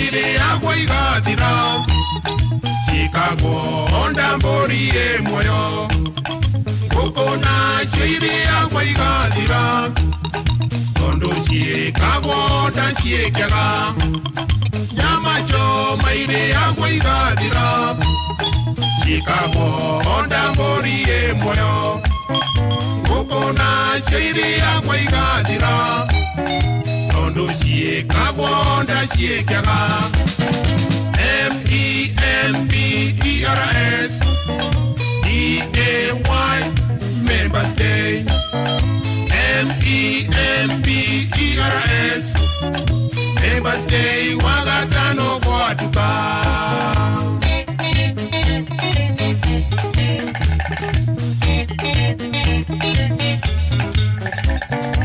maire agua y gatira Chicago onda mori e moyo Coco na chiri agua y gatira Ondo Chicago onda chiekega Yamacho maire agua y gatira Chicago onda mori e moyo Coco na chiri agua y gatira Chicago onda mori e moyo abonda chiekaga mepmers day members day mepmers members day wagatano kwatuka thank you